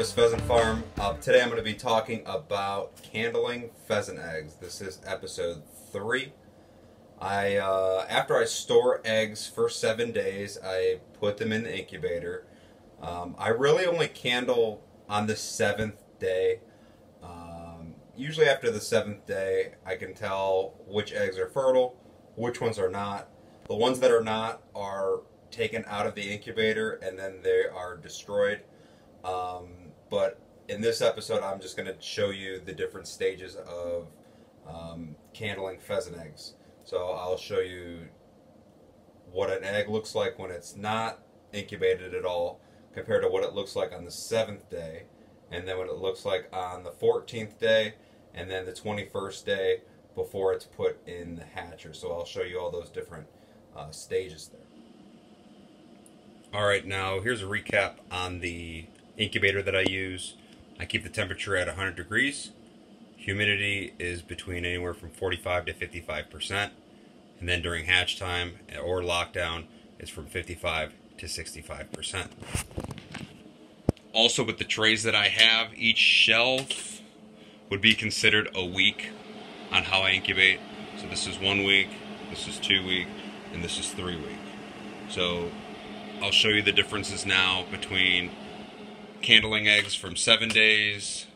Harvest Pheasant Farm. Uh, today I'm going to be talking about candling pheasant eggs. This is episode three. I uh, after I store eggs for seven days, I put them in the incubator. Um, I really only candle on the seventh day. Um, usually after the seventh day, I can tell which eggs are fertile, which ones are not. The ones that are not are taken out of the incubator and then they are destroyed. Um, but in this episode, I'm just going to show you the different stages of um, candling pheasant eggs. So I'll show you what an egg looks like when it's not incubated at all compared to what it looks like on the seventh day, and then what it looks like on the 14th day, and then the 21st day before it's put in the hatcher. So I'll show you all those different uh, stages there. All right, now here's a recap on the incubator that I use. I keep the temperature at 100 degrees. Humidity is between anywhere from 45 to 55%. And then during hatch time or lockdown, it's from 55 to 65%. Also with the trays that I have, each shelf would be considered a week on how I incubate. So this is one week, this is two week, and this is three week. So I'll show you the differences now between candling eggs from 7 days,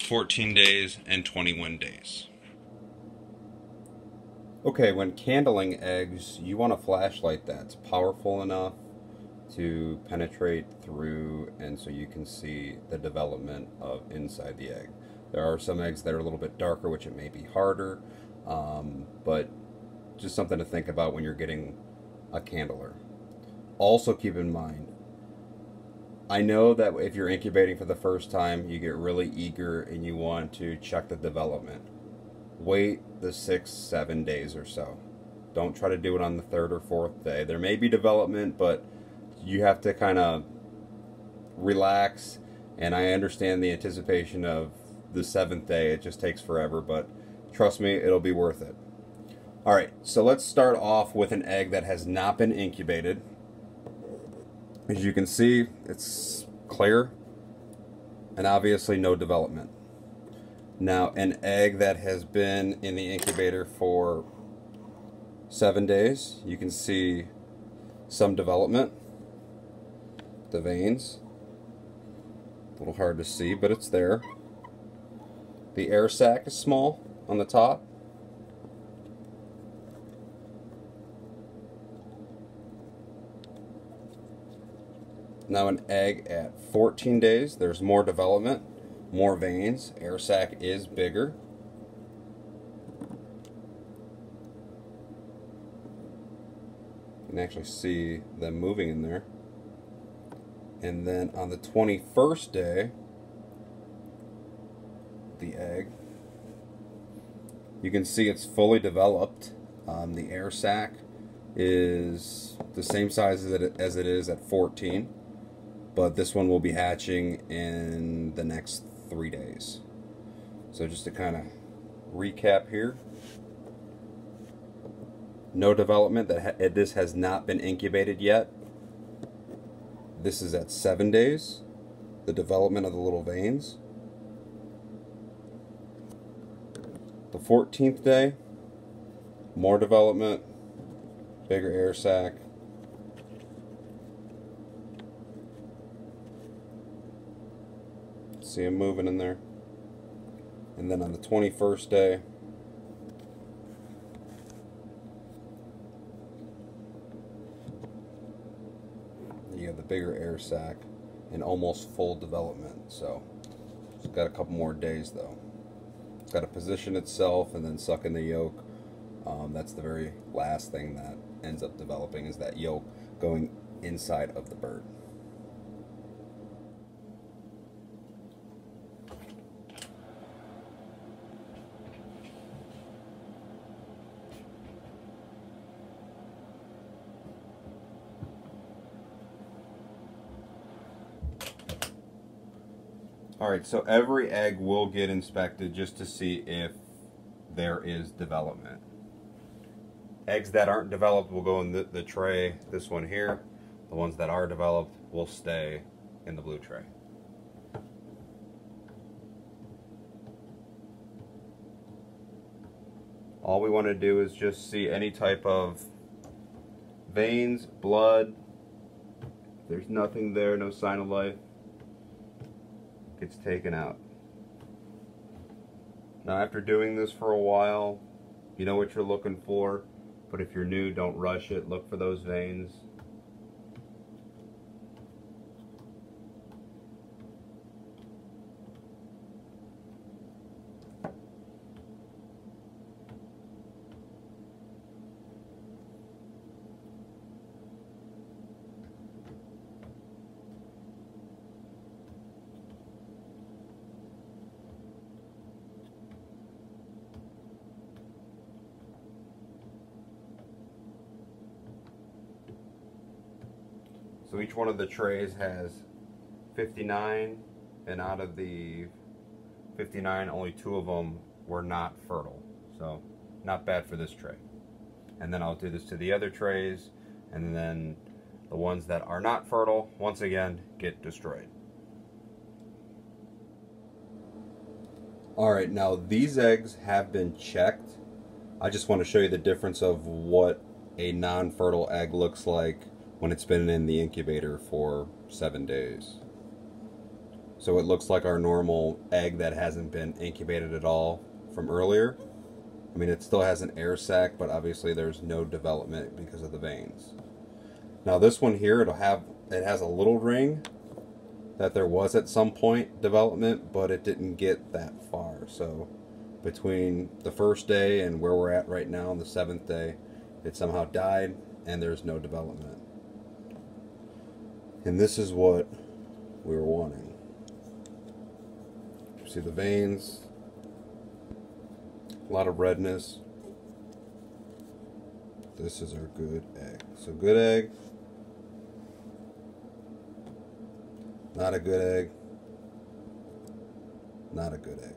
14 days, and 21 days. Okay, when candling eggs, you want a flashlight that's powerful enough to penetrate through and so you can see the development of inside the egg. There are some eggs that are a little bit darker, which it may be harder, um, but just something to think about when you're getting a candler. Also keep in mind, I know that if you're incubating for the first time, you get really eager and you want to check the development. Wait the six, seven days or so. Don't try to do it on the third or fourth day. There may be development, but you have to kind of relax. And I understand the anticipation of the seventh day. It just takes forever, but trust me, it'll be worth it. All right, so let's start off with an egg that has not been incubated. As you can see, it's clear and obviously no development. Now, an egg that has been in the incubator for seven days, you can see some development. The veins, a little hard to see, but it's there. The air sac is small on the top. Now an egg at 14 days, there's more development, more veins, air sac is bigger. You can actually see them moving in there. And then on the 21st day, the egg, you can see it's fully developed. Um, the air sac is the same size as it, as it is at 14 but this one will be hatching in the next three days. So just to kind of recap here, no development. That ha eh, this has not been incubated yet. This is at seven days. The development of the little veins. The 14th day, more development, bigger air sac, See them moving in there. And then on the 21st day, you have the bigger air sac in almost full development. So it's got a couple more days though. It's got to position itself and then suck in the yolk. Um, that's the very last thing that ends up developing is that yolk going inside of the bird. Alright, so every egg will get inspected just to see if there is development. Eggs that aren't developed will go in the, the tray, this one here. The ones that are developed will stay in the blue tray. All we want to do is just see any type of veins, blood. There's nothing there, no sign of life. Gets taken out. Now after doing this for a while, you know what you're looking for, but if you're new, don't rush it. Look for those veins. So each one of the trays has 59, and out of the 59, only two of them were not fertile. So not bad for this tray. And then I'll do this to the other trays, and then the ones that are not fertile, once again, get destroyed. Alright, now these eggs have been checked. I just want to show you the difference of what a non-fertile egg looks like when it's been in the incubator for seven days. So it looks like our normal egg that hasn't been incubated at all from earlier. I mean, it still has an air sac, but obviously there's no development because of the veins. Now this one here, it'll have it has a little ring that there was at some point development, but it didn't get that far. So between the first day and where we're at right now on the seventh day, it somehow died and there's no development. And this is what we were wanting. See the veins, a lot of redness. This is our good egg. So good egg, not a good egg, not a good egg.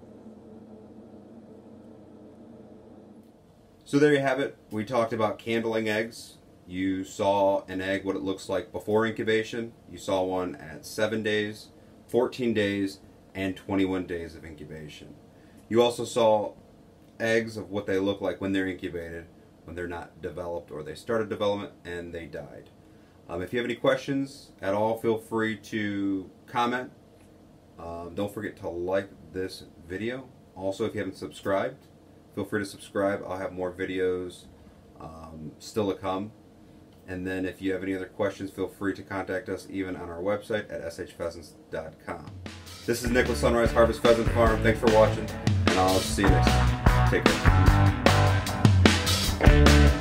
So there you have it. We talked about candling eggs. You saw an egg, what it looks like before incubation. You saw one at 7 days, 14 days, and 21 days of incubation. You also saw eggs of what they look like when they're incubated, when they're not developed or they started development and they died. Um, if you have any questions at all, feel free to comment. Um, don't forget to like this video. Also, if you haven't subscribed, feel free to subscribe. I'll have more videos um, still to come. And then if you have any other questions, feel free to contact us even on our website at shpheasants.com. This is Nicholas Sunrise Harvest Pheasant Farm. Thanks for watching, and I'll see you next time. Take care.